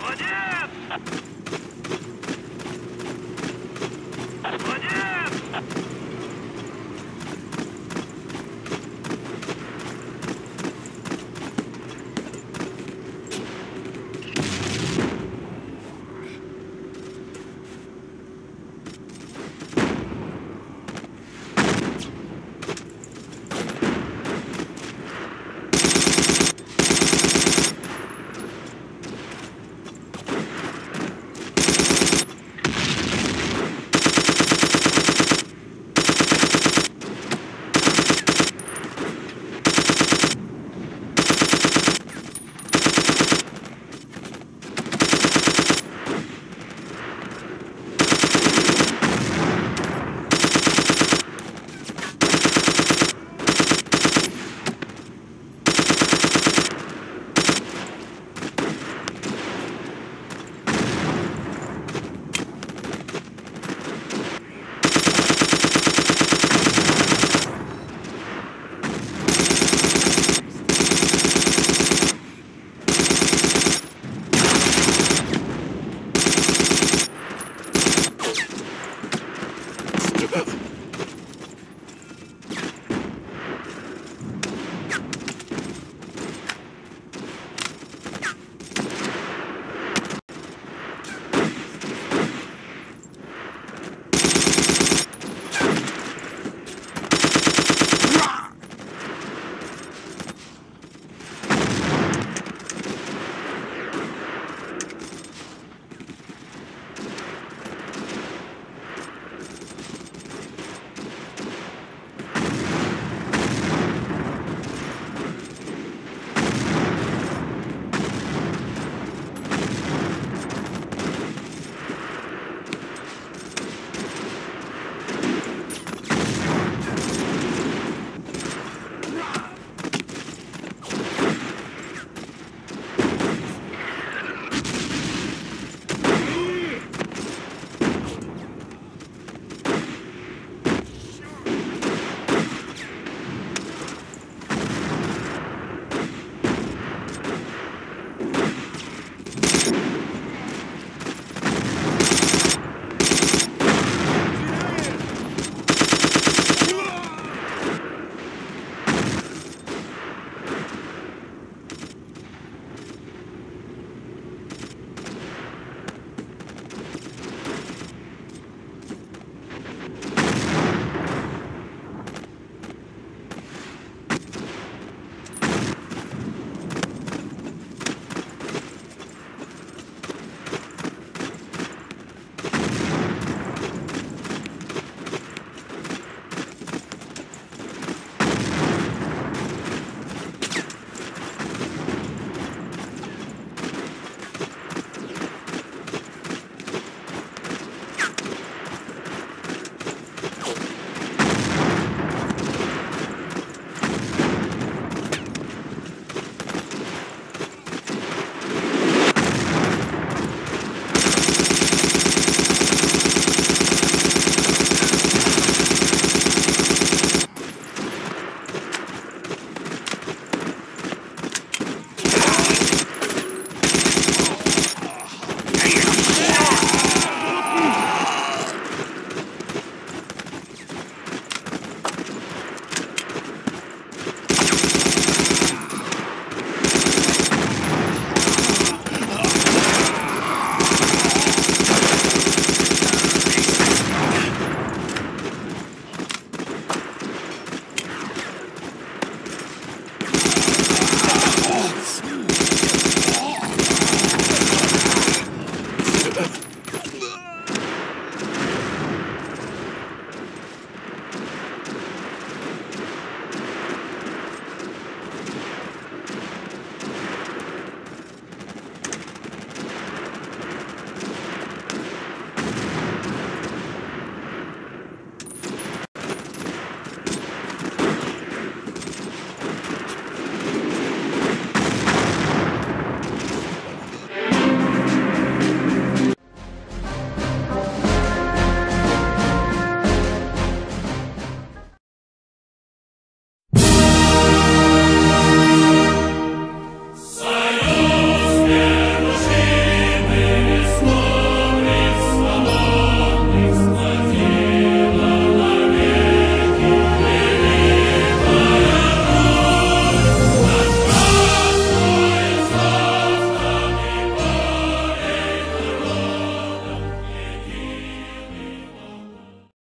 Молодец!